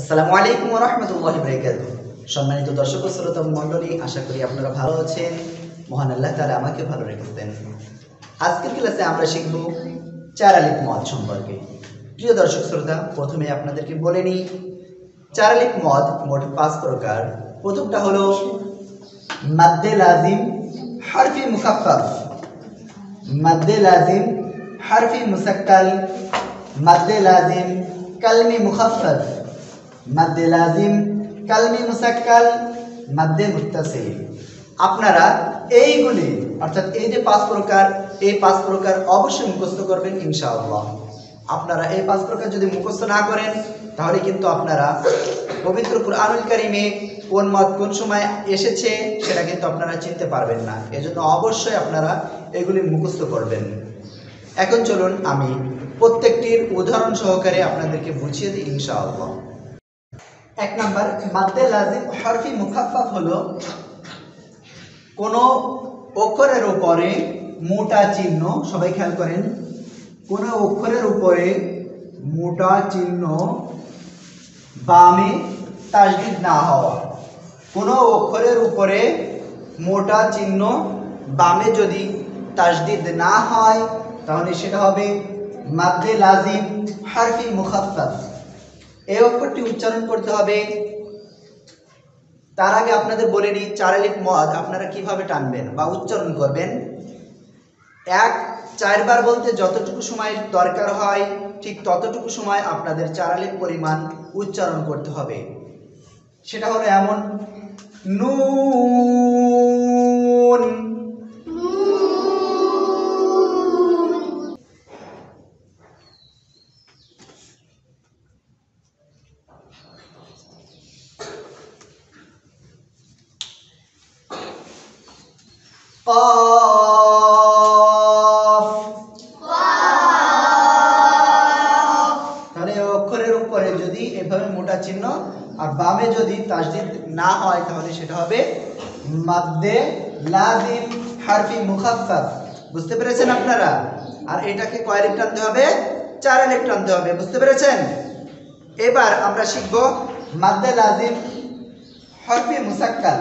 আসসালামু আলাইকুম রহমতুল্লাহ বরকাত সম্মানিত দর্শক ও শ্রোতা মণ্ডলী, আশা করি আপনারা ভালো আছেন। মহান আল্লাহ তালা আমাকে ভালো রেখেছেন। আজকের ক্লাসে আমরা শিখব চার আলিফ মদ সম্পর্কে। প্রিয় দর্শক শ্রোতা, প্রথমে আপনাদেরকে বলে নিই চার আলিফ মদ মোট পাঁচ প্রকার। প্রথমটা হলো মাদ্দে লাজিম হারফি মুখাফফাফ মাদ্দে লাজিম হারফি মুসাক্কাল। মাদ্দে লাজিম কালমি মুখাফফাফ মাদ্দে লাজিম, কালমি মুসাক্কাল, মাদ্দে মুত্তাসিল। আপনারা এইগুলি, অর্থাৎ এই যে পাঁচ প্রকার, এই পাঁচ প্রকার অবশ্যই মুখস্থ করবেন ইনশাআল্লাহ। আপনারা এই পাঁচ প্রকার যদি মুখস্থ না করেন, তাহলে কিন্তু আপনারা পবিত্র কুরআনুল কারিমে কোন মত কোন সময় এসেছে, সেটা কিন্তু আপনারা চিনতে পারবেন না। এজন্য অবশ্যই আপনারা এগুলি মুখস্থ করবেন। এখন চলুন আমি প্রত্যেকটির উদাহরণ সহকারে আপনাদেরকে বুঝিয়ে দিই ইনশাআল্লাহ। এক নাম্বার মাদ্দে লাজিম হরফি মুখাফফাফ হলো কোনো অক্ষরের উপরে মোটা চিহ্ন, সবাই খেয়াল করেন, কোনো অক্ষরের উপরে মোটা চিহ্ন বামে তাসদিদ না হওয়া। কোনো অক্ষরের উপরে মোটা চিহ্ন বামে যদি তাসদিদ না হয়, তাহলে সেটা হবে মাদ্দে লাজিম হারফি মুখাফফাফ। এই অক্ষরটি উচ্চারণ করতে হবে। তার আগে আপনাদের বলে নিই চারালিফ মদ আপনারা কীভাবে টানবেন বা উচ্চারণ করবেন? এক, চারবার বলতে যতটুকু সময় দরকার হয়, ঠিক ততটুকু সময় আপনাদের চারালিফ পরিমাণ উচ্চারণ করতে হবে। সেটা হলো এমন, নুন উপরে যদি এভাবে মোটা চিহ্ন আর বামে যদি তাসদিদ না হয়, তাহলে সেটা হবে মাদ্দে লাজিম হারফি মুখাফফাফ বুঝতে পেরেছেন আপনারা? আর এটাকে কয় লিপ টানতে হবে? চার লিপ টানতে হবে। বুঝতে পেরেছেন? এবার আমরা শিখব মাদ্দে লাজিম হরফি মুসাক্কাল।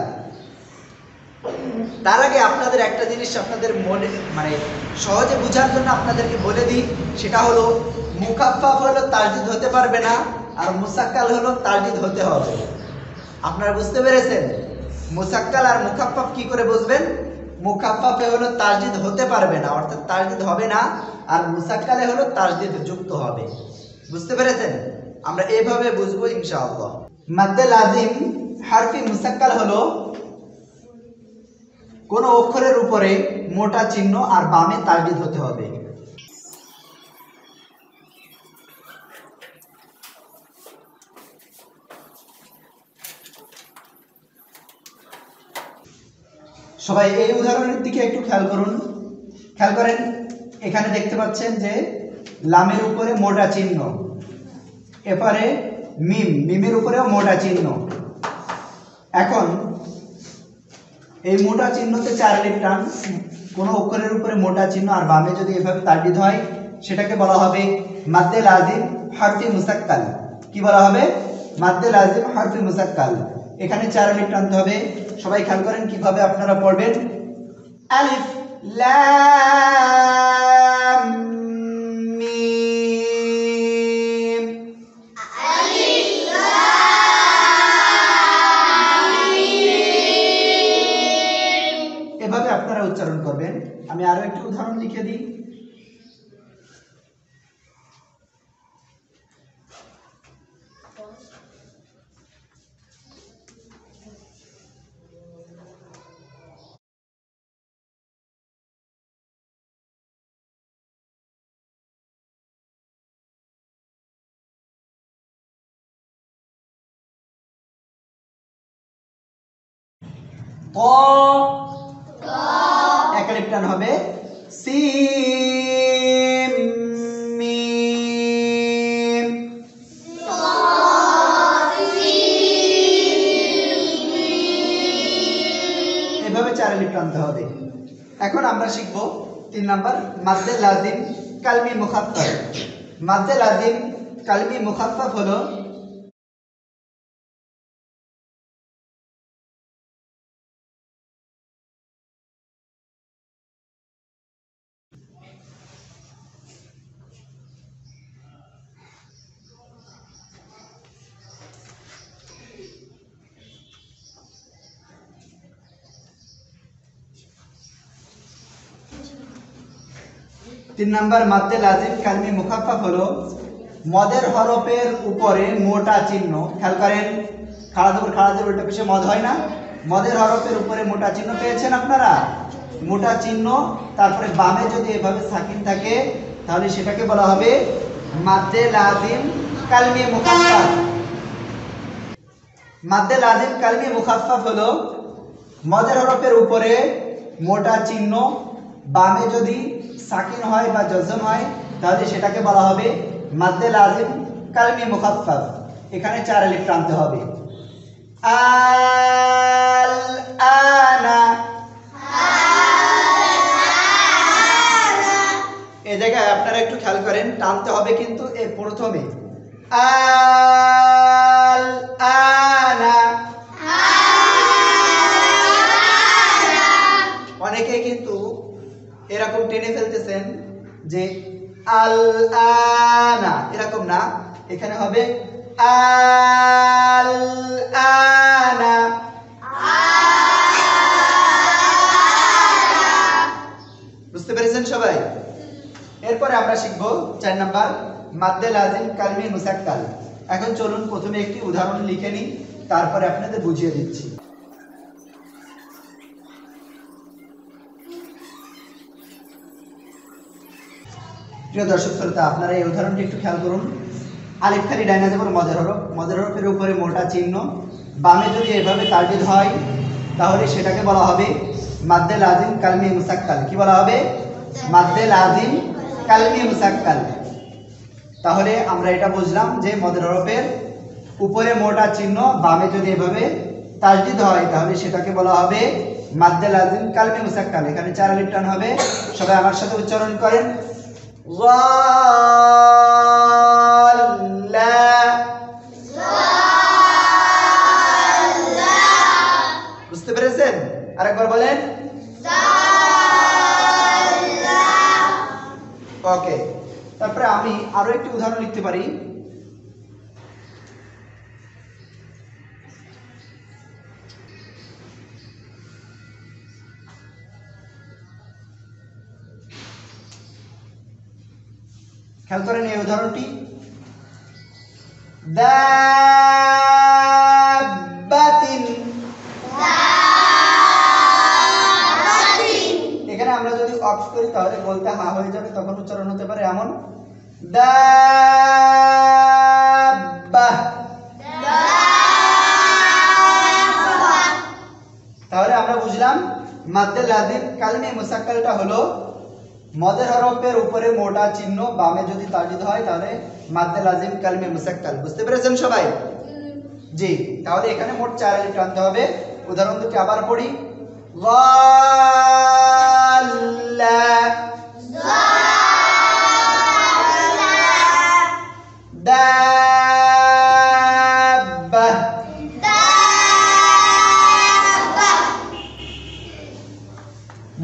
তার আগে আপনাদের একটা জিনিস আপনাদের মনে মানে সহজে বোঝার জন্য আপনাদেরকে বলে দিই, সেটা হলো মুখাফাফ হলো তাজদিদ হতে পারবে না আর মুসাক্কাল হলো তাজদিদ হতে হবে। আপনারা বুঝতে পেরেছেন? মুসাক্কাল আর মুখাফাফ কি করে বুঝবেন? মুখাফাফে হলো তাজদিদ হতে পারবে না, অর্থাৎ তাজদিদ হবে না, আর মুসাক্কালে হলো তাজদিদ যুক্ত হবে। বুঝতে পেরেছেন? আমরা এইভাবে বুঝব ইনশাআল্লাহ। মাদ্দে লাজিম, হারফি মুসাক্কাল হলো কোনো অক্ষরের উপরে মোটা চিহ্ন আর বামে তাজদিদ হতে হবে। সবাই এই উদাহরণের দিকে একটু খেয়াল করুন। খেয়াল করেন, এখানে দেখতে পাচ্ছেন যে লামের উপরে মোটা চিহ্ন, এপারে মিম, মিমের উপরেও মোটা চিহ্ন। এখন এই মোটা চিহ্নতে চার লিপ টান, কোনো অক্ষরের উপরে মোটা চিহ্ন আর বামে যদি এভাবে তারবিদ হয়, সেটাকে বলা হবে মাদ্দে লাজিম হারফি মুসাক্কাল। কি বলা হবে? মাদ্দে লাজিম হারফি মুসাক্কাল। এখানে চার লিপ টানতে হবে সবাই খেয়াল করেন কীভাবে আপনারা পড়বেন? আলিফ লাম ক? এক লিপ টান হবে মিম এভাবে চার লিপ টানতে হবে। এখন আমরা শিখব তিন নাম্বার মাদ্দে লাজিম কালমি মুখাফফাফ মাদ্দে লাজিম কালমি মুখাফফাফ হলো তিন নাম্বার মাদ্দে লাজিম কালমি মুখাফাফ হলো মদের হরফের উপরে মোটা চিহ্ন। খেয়াল করেন খাড়া দেবর খাড়া দেবর উল্টা পিছে মদ হয় না? মদের হরফের উপরে মোটা চিহ্ন পেয়েছেন আপনারা? মোটা চিহ্ন, তারপরে বামে যদি এভাবে সাকিন থাকে, তাহলে সেটাকে বলা হবে মাদ্দে লাজিম কালমি মুখাফাফ। মাদ্দে লাজিম কালমি মুখাফাফ হলো মদের হরফের উপরে মোটা চিহ্ন, বামে যদি সাকিন হয় বা জজম হয়, তাহলে সেটাকে বলা হবে মাদ্দে লাজিম কালমি মুখাফাফ এখানে চার আলিফ টানতে হবে। আল আনা। এ জায়গায় আপনারা একটু খেয়াল করেন, টানতে হবে কিন্তু এ প্রথমে। আল আনা। এরকম টেনে ফেলতেছেন যে আল আনা এরকম না, এখানে হবে আল আনা বুঝতে পেরেছেন সবাই? এরপরে আমরা শিখব চার নাম্বার, মাদ্দে লাজিম কালমি মুসাক্কাল। এখন চলুন প্রথমে একটি উদাহরণ লিখে নিই, তারপরে আপনাদের বুঝিয়ে দিচ্ছি। প্রিয় দর্শক শ্রোতা, আপনারা এই উদাহরণটি একটু খেয়াল করুন। আলিফ ডাইনা যাবার মদের হরফ। মদের হরফের উপরে মোটা চিহ্ন। বামে যদি এভাবে তারবিদ হয়, তাহলে সেটাকে বলা হবে মাদ্দে লাজিম কালমি মুসাক্কাল। কি বলা হবে? মাদ্দে লাজিম কালমি মুসাক্কাল। তাহলে আমরা এটা বুঝলাম যে মদের হরফের উপরে মোটা চিহ্ন, বামে যদি এভাবে তাজদিদ হয়, তাহলে সেটাকে বলা হবে মাদ্দে লাজিম কালমি মুসাক্কাল। এখানে চার আলিফ টান হবে। সবাই আমার সাথে উচ্চারণ করেন। ظل বুঝতে পেরেছেন? আরেকবার বলেন। ওকে তারপরে আমি আরও একটি উদাহরণ লিখতে পারি। খেয়াল করেন এই উদাহরণটি। এখানে আমরা যদি অফ করি তাহলে বলতে হা হয়ে যাবে তখন উচ্চারণ হতে পারে এমন। তাহলে আমরা বুঝলাম মাদ্দে লাদিন কালমে মুসাক্কালটা হলো মদের হরফের উপরে মোটা চিহ্ন বামে যদি তাজিদ হয় তাহলে মাদ্দে লাজিম কালমে মুসাক্কাল। বুঝতে পেরেছেন সবাই? জি তাহলে এখানে মোট চার আলিফ টানতে হবে। উদাহরণ দুটি আবার পড়ি।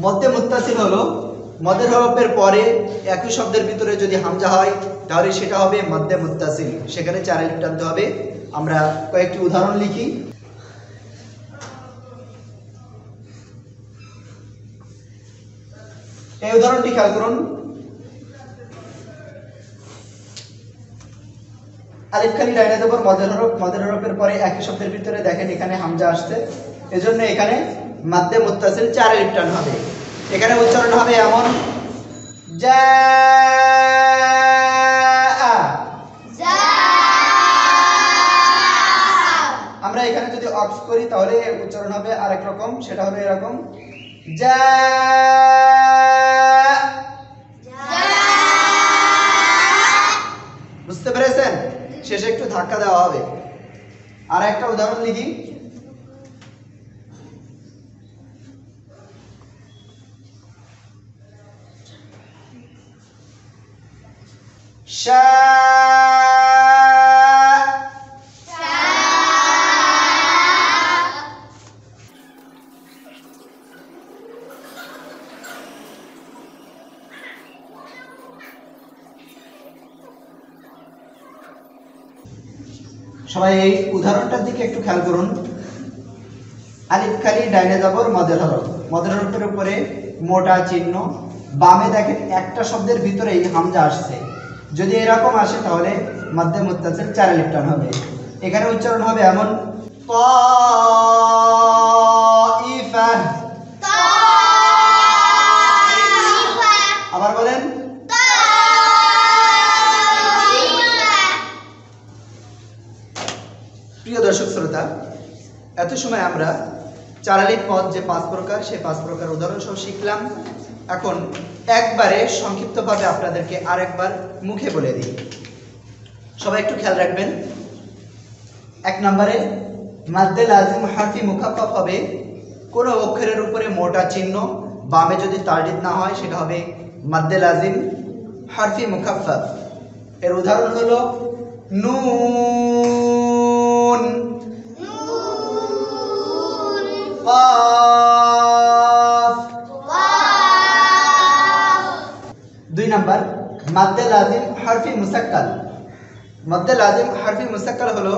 মধ্যে মুত্তাসিল হলো মদের হরফের পরে একই শব্দের ভিতরে যদি হামজা হয়, তাহলে সেটা হবে মধ্যে মুত্তাসিল। সেখানে চার আলিফ টানতে হবে। আমরা কয়েকটি উদাহরণ লিখি। এই উদাহরণটি খেয়াল করুন। আলিফ খালি ডাইনে দেবর মদের হরফ মদের হরফের পরে একই শব্দের ভিতরে দেখেন এখানে হামজা আসছে। এজন্য এখানে মাদ্দে মুত্তাসিল চার আলিফ টান হবে। এখানে উচ্চারণ হবে এমন। আমরা এখানে যদি অফ করি, তাহলে উচ্চারণ হবে আরেক রকম, সেটা হবে এরকম। বুঝতে পেরেছেন? শেষে একটু ধাক্কা দেওয়া হবে। আর একটা উদাহরণ লিখি। সবাই এই উদাহরণটার দিকে একটু খেয়াল করুন। আলিফ খালি ডাইনে যাবর মদের হরফ মদের হরফের উপরে মোটা চিহ্ন। বামে দেখেন একটা শব্দের ভিতরেই হামজা আসছে। যদি এরকম আসে তাহলে মাধ্যমে চার আলিফ হবে। এখানে উচ্চারণ হবে এমন তাইফা চারালির পদ যে পাঁচ প্রকার, সেই পাঁচ প্রকার উদাহরণ সহ শিখলাম। এখন একবারে সংক্ষিপ্তভাবে আপনাদেরকে আরেকবার মুখে বলে দিই। সবাই একটু খেয়াল রাখবেন। এক নম্বরে, মাদ্দে লাজিম হারফি মুখাফাফ হবে। কোনো অক্ষরের উপরে মোটা চিহ্ন, বামে যদি তারডিত না হয়, সেটা হবে মাদ্দে লাজিম হারফি মুখাফাফ এর উদাহরণ হলো, নুন। কাফ দুই নাম্বার, মাদ্দে লাজিম, হারফি মুসাক্কাল। মাদ্দে লাজিম, হারফি মুসাক্কাল হলো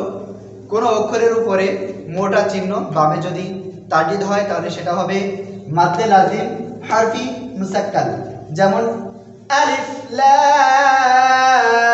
কোনো অক্ষরের উপরে মোটা চিহ্ন বামে যদি তাজিদ হয়, তাহলে সেটা হবে মাদ্দে লাজিম, হারফি মুসাক্কাল। যেমন আলিফ লাম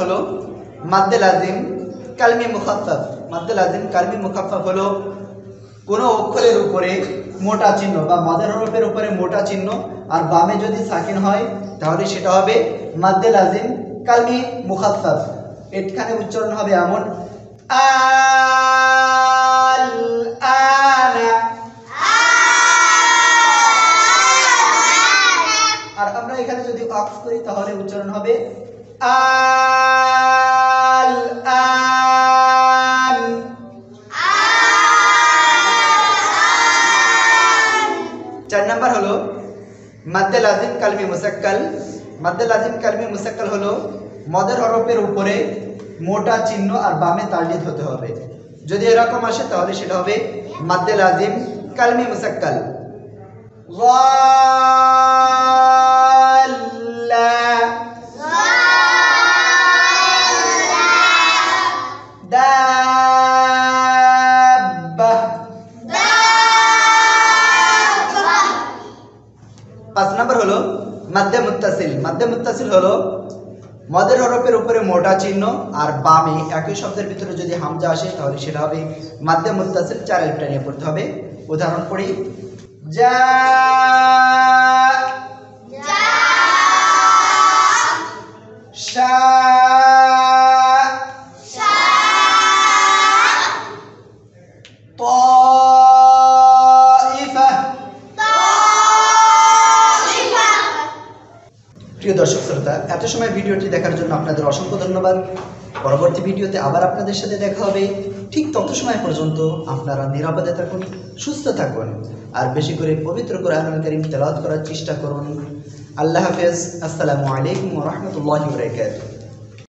হলো মাদ্দে লাজিম কালমি মুখাফাফ মাদ্দে লাজিম কালমি মুখাফাফ হলো কোনো অক্ষরের উপরে মোটা চিহ্ন বা মাদার হরফের উপরে মোটা চিহ্ন আর বামে যদি সাকিন হয় তাহলে সেটা হবে মাদ্দে লাজিম কালমি মুখাফাফ এখানে উচ্চারণ হবে এমন আল আনা আর আমরা এখানে যদি অক্স করি তাহলে উচ্চারণ হবে আল আন চার নাম্বার হলো মাদ্দে লাজিম কালমি মুসাক্কাল মাদ্দে লাজিম কালমি মুসাক্কাল হলো মদের হরফের উপরে মোটা চিহ্ন আর বামে তালডিত হতে হবে যদি এরকম আসে তাহলে সেটা হবে মাদ্দে লাজিম কালমি মুসাক্কাল ضال পাঁচ নম্বর হলো মাধ্যে মুত্তাসিল। মাধ্যে মুত্তাসিল হলো মদের হরফের উপরে মোটা চিহ্ন আর বামে একই শব্দের ভিতরে যদি হামজা আসে, তাহলে সেটা হবে মাধ্যে মুত্তাসিল, চার এলটা নিয়ে পড়তে হবে। উদাহরণ পড়ি। যা প্রিয় দর্শক শ্রোতা, এত সময় ভিডিওটি দেখার জন্য আপনাদের অসংখ্য ধন্যবাদ। পরবর্তী ভিডিওতে আবার আপনাদের সাথে দেখা হবে। ঠিক তত সময় পর্যন্ত আপনারা নিরাপদে থাকুন, সুস্থ থাকুন, আর বেশি করে পবিত্র কোরআনুল কারীম তেলাওয়াত করার চেষ্টা করুন। আল্লাহ হাফেজ। আসসালামু আলাইকুম রহমতুল্লাহ বারাকাতুহু।